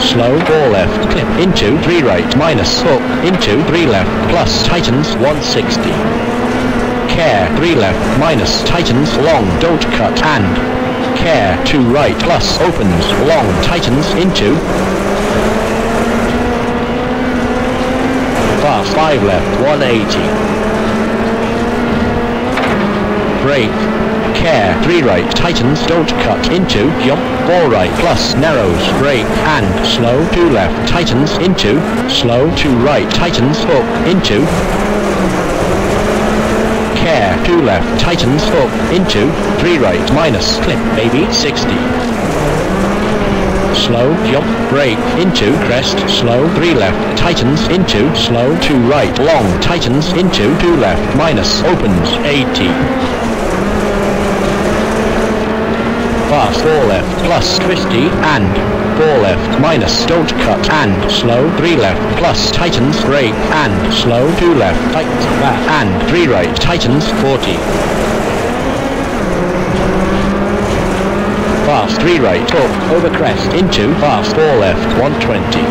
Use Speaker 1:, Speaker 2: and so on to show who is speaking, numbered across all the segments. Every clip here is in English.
Speaker 1: Slow 4 left clip into 3 right minus hook into 3 left plus tightens 160. Care 3 left minus tightens long don't cut and care 2 right plus opens long tightens into fast 5 left 180. Brake care, 3 right, tightens, don't cut, into, jump, 4 right, plus, narrows, brake, and, slow, 2 left, tightens, into, slow, 2 right, tightens, hook, into, care, 2 left, tightens, hook, into, 3 right, minus, clip, baby, 60 slow, jump, brake, into, crest, slow, 3 left, tightens, into, slow, 2 right, long, tightens, into, 2 left, minus, opens, 80 fast 4 left plus twisty and 4 left minus don't cut and slow 3 left plus tightens brake and slow 2 left tightens back and 3 right tightens 40 fast 3 right talk over crest into fast 4 left 120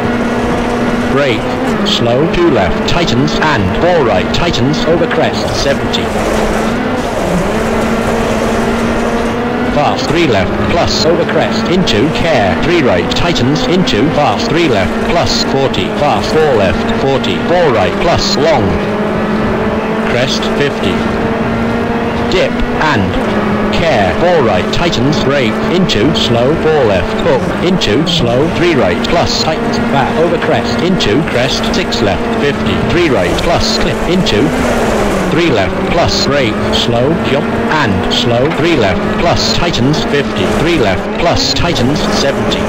Speaker 1: brake slow 2 left tightens and 4 right tightens over crest 70 fast 3 left, plus over crest, into, care, 3 right, tightens, into, fast 3 left, plus 40, fast 4 left, 40, 4 right, plus long, crest 50, dip, and, care, 4 right, tightens, brake, into, slow, 4 left, hook, into, slow, 3 right, plus, tightens, back, over crest, into, crest, 6 left, 50, 3 right, plus, clip, into, 3 left, plus, brake, slow, jump, and, slow, 3 left, plus, tightens, 50, 3 left, plus, tightens, 70.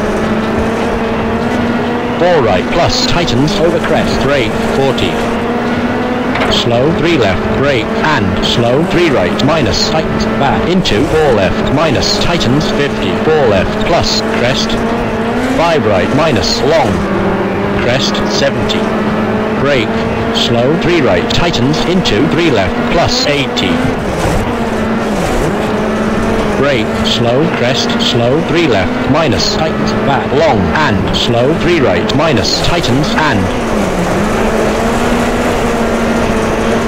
Speaker 1: 4 right, plus, tightens, over crest, brake, 40. Slow, 3 left, brake, and, slow, 3 right, minus, tightens, back, into, 4 left, minus, tightens, 50, 4 left, plus, crest, 5 right, minus, long, crest, 70. Brake, slow, 3 right, tightens, into, 3 left, plus 80. Brake, slow, crest, slow, 3 left, minus, tightens, back, long, and, slow, 3 right, minus, tightens, and,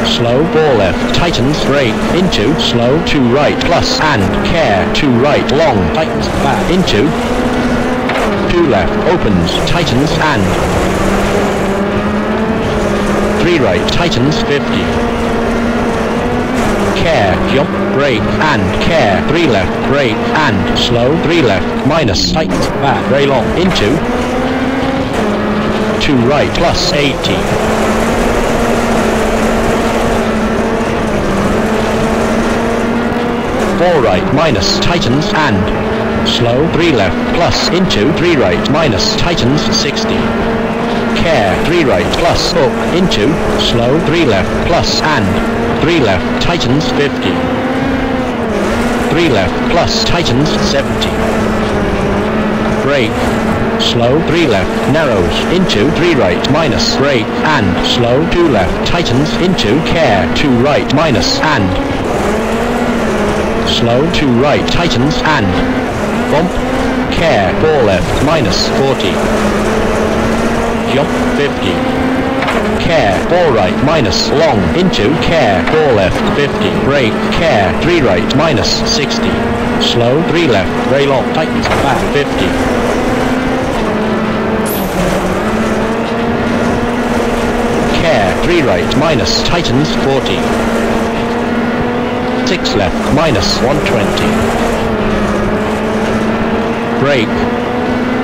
Speaker 1: slow, 4 left, tightens, brake, into, slow, 2 right, plus, and, care, 2 right, long, tightens, back, into, 2 left, opens, tightens, and, 3 right, tightens 50. Care, jump, brake, and care, 3 left, brake, and slow, 3 left, minus, tightens, back, very long, into, 2 right, plus 80. Four right, minus, tightens, and slow, 3 left, plus, into, 3 right, minus, tightens, 60 care, 3 right, plus, into, slow, 3 left, plus, and, 3 left, tightens, 50. 3 left, plus, tightens, 70. Brake, slow, 3 left, narrows, into, 3 right, minus, brake, and, slow, 2 left, tightens, into, care, 2 right, minus, and, slow, 2 right, tightens, and, bump, care, 4 left, minus, 40 jump 50. Care, 4 right, minus, long, into, care, 4 left, 50, brake, care, 3 right, minus, 60. Slow, 3 left, very long, tightens, back, 50. Care, 3 right, minus, tightens, 40. 6 left, minus, 120. Brake,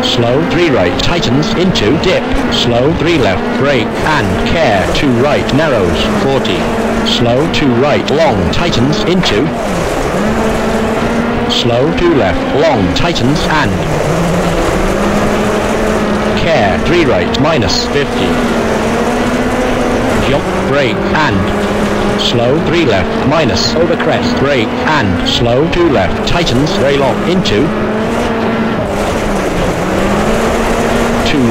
Speaker 1: slow 3 right, tightens into dip, slow 3 left, brake, and care 2 right, narrows, 40, slow 2 right, long, tightens into, slow 2 left, long, tightens and, care 3 right, minus 50, jump, brake, and, slow 3 left, minus, over crest, brake, and, slow 2 left, tightens, very long, into,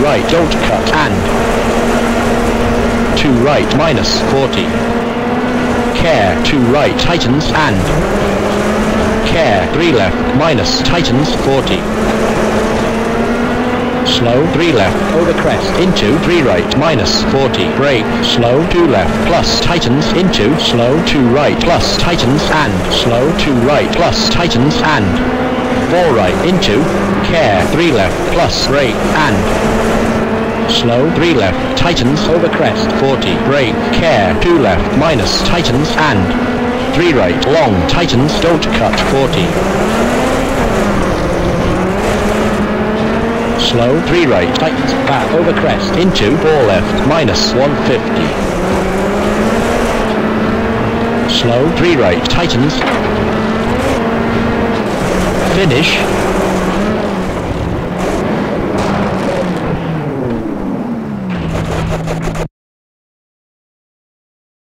Speaker 1: right, don't cut, and 2 right, minus 40. Care, 2 right, tightens, and care, 3 left, minus, tightens, 40. slow 3 left, over crest, into 3 right, minus 40, brake, slow 2 left, plus tightens, into, slow 2 right, plus tightens, and, slow 2 right, plus tightens, and, 4 right, into, care, 3 left, plus brake, and, slow 3 left, tightens, over crest, 40, brake, care, 2 left, minus tightens, and, 3 right, long, tightens, don't cut, 40. slow, 3 right, tightens, back, over crest, into, 4 left, minus 150. Slow, 3 right, tightens, finish,